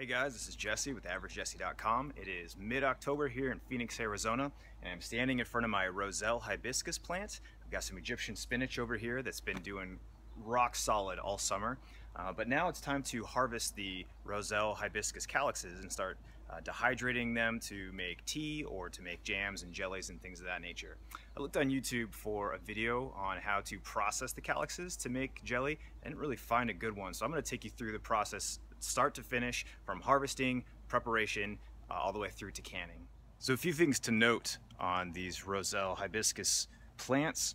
Hey guys, this is Jesse with AverageJesse.com. It is mid-October here in Phoenix, Arizona, and I'm standing in front of my Roselle hibiscus plant. I've got some Egyptian spinach over here that's been doing rock solid all summer. Uh, but now it's time to harvest the Roselle hibiscus calyxes and start uh, dehydrating them to make tea or to make jams and jellies and things of that nature. I looked on YouTube for a video on how to process the calyxes to make jelly. Didn't really find a good one, so I'm going to take you through the process start to finish from harvesting, preparation, uh, all the way through to canning. So a few things to note on these Roselle hibiscus plants.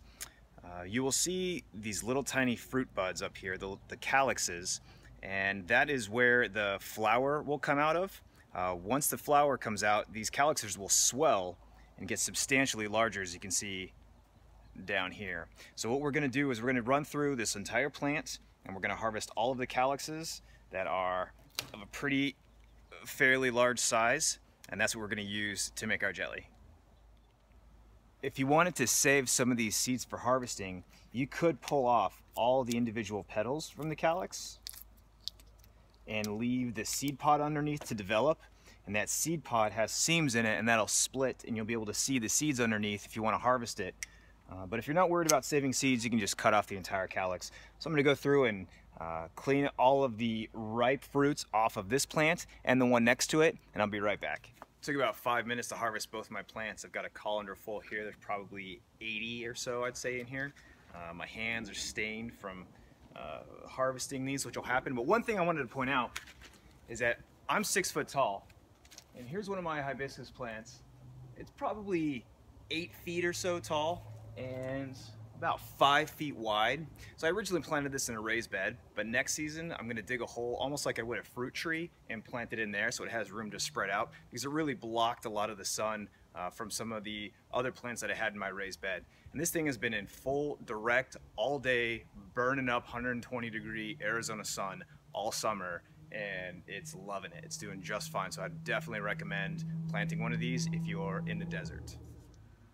Uh, you will see these little tiny fruit buds up here, the, the calyxes, and that is where the flower will come out of. Uh, once the flower comes out, these calyxes will swell and get substantially larger as you can see down here. So what we're going to do is we're going to run through this entire plant and we're going to harvest all of the calyxes that are of a pretty fairly large size and that's what we're going to use to make our jelly. If you wanted to save some of these seeds for harvesting, you could pull off all the individual petals from the calyx and leave the seed pod underneath to develop. And that seed pod has seams in it and that'll split and you'll be able to see the seeds underneath if you want to harvest it. Uh, but if you're not worried about saving seeds, you can just cut off the entire calyx. So I'm going to go through and uh, clean all of the ripe fruits off of this plant and the one next to it, and I'll be right back. Took about five minutes to harvest both my plants. I've got a colander full here. There's probably 80 or so, I'd say, in here. Uh, my hands are stained from uh, harvesting these, which will happen. But one thing I wanted to point out is that I'm six foot tall, and here's one of my hibiscus plants. It's probably eight feet or so tall, and about five feet wide. So I originally planted this in a raised bed, but next season I'm gonna dig a hole almost like I would a fruit tree and plant it in there so it has room to spread out because it really blocked a lot of the sun uh, from some of the other plants that I had in my raised bed. And this thing has been in full direct all day, burning up 120 degree Arizona sun all summer and it's loving it. It's doing just fine. So I definitely recommend planting one of these if you're in the desert.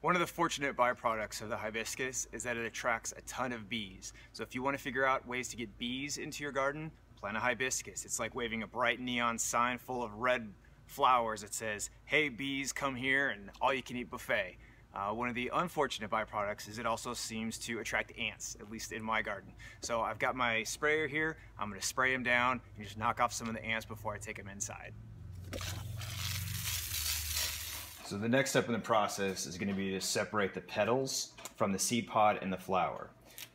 One of the fortunate byproducts of the hibiscus is that it attracts a ton of bees. So if you want to figure out ways to get bees into your garden, plant a hibiscus. It's like waving a bright neon sign full of red flowers that says, hey bees, come here and all you can eat buffet. Uh, one of the unfortunate byproducts is it also seems to attract ants, at least in my garden. So I've got my sprayer here. I'm going to spray them down and just knock off some of the ants before I take them inside. So the next step in the process is going to be to separate the petals from the seed pod and the flower.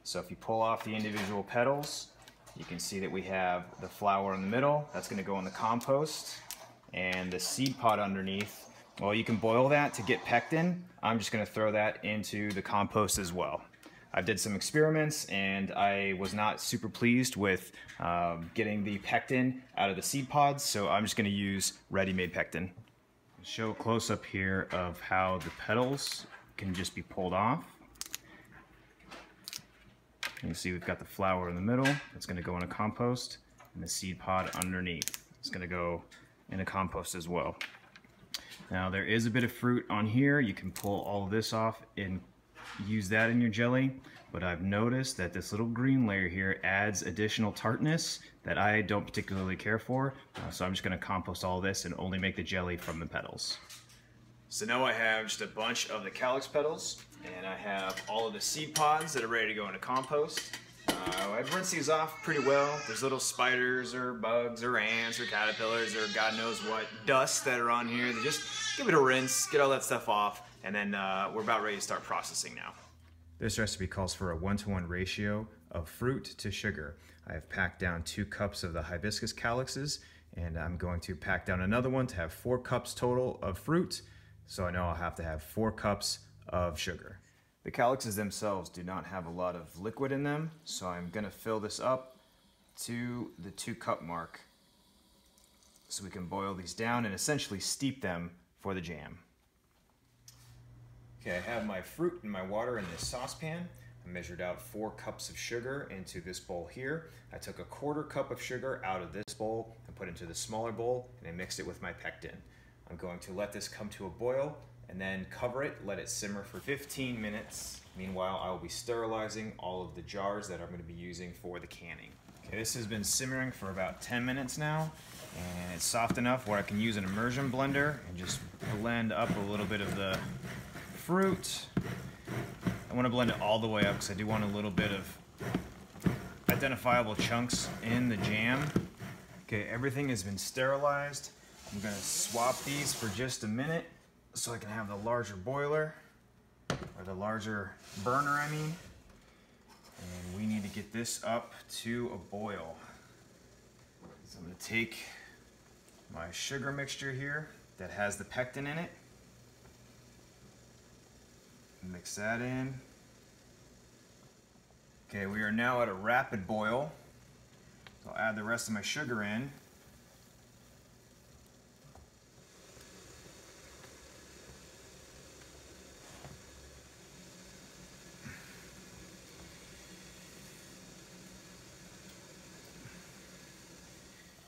So if you pull off the individual petals, you can see that we have the flower in the middle. That's going to go in the compost. And the seed pod underneath, well, you can boil that to get pectin. I'm just going to throw that into the compost as well. I did some experiments and I was not super pleased with um, getting the pectin out of the seed pods, so I'm just going to use ready-made pectin show a close up here of how the petals can just be pulled off. You can see we've got the flower in the middle. It's going to go in a compost and the seed pod underneath. It's going to go in a compost as well. Now there is a bit of fruit on here. You can pull all of this off and use that in your jelly but I've noticed that this little green layer here adds additional tartness that I don't particularly care for. Uh, so I'm just gonna compost all this and only make the jelly from the petals. So now I have just a bunch of the calyx petals and I have all of the seed pods that are ready to go into compost. Uh, I've rinsed these off pretty well. There's little spiders or bugs or ants or caterpillars or God knows what dust that are on here. They just give it a rinse, get all that stuff off, and then uh, we're about ready to start processing now. This recipe calls for a one-to-one -one ratio of fruit to sugar. I have packed down two cups of the hibiscus calyxes and I'm going to pack down another one to have four cups total of fruit. So I know I'll have to have four cups of sugar. The calyxes themselves do not have a lot of liquid in them, so I'm gonna fill this up to the two cup mark so we can boil these down and essentially steep them for the jam. Okay, I have my fruit and my water in this saucepan. I measured out four cups of sugar into this bowl here. I took a quarter cup of sugar out of this bowl and put it into the smaller bowl and I mixed it with my pectin. I'm going to let this come to a boil and then cover it, let it simmer for 15 minutes. Meanwhile, I will be sterilizing all of the jars that I'm going to be using for the canning. Okay, this has been simmering for about 10 minutes now, and it's soft enough where I can use an immersion blender and just blend up a little bit of the fruit. I want to blend it all the way up because I do want a little bit of identifiable chunks in the jam. Okay, everything has been sterilized. I'm gonna swap these for just a minute so I can have the larger boiler, or the larger burner, I mean. And we need to get this up to a boil. So I'm gonna take my sugar mixture here that has the pectin in it. Mix that in. Okay, we are now at a rapid boil. So I'll add the rest of my sugar in.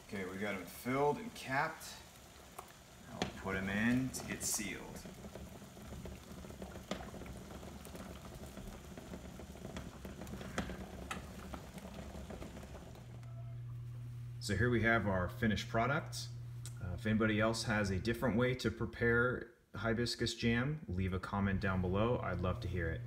Okay, we got them filled and capped. I'll put them in to get sealed. So here we have our finished product. Uh, if anybody else has a different way to prepare hibiscus jam, leave a comment down below. I'd love to hear it.